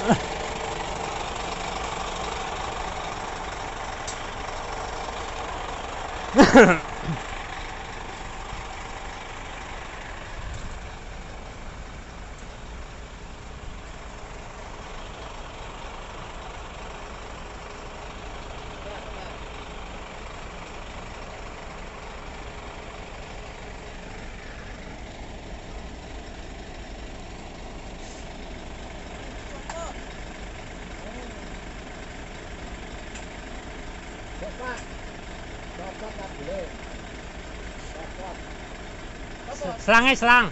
Ahem. Bapak. Bapak. Selangnya selang.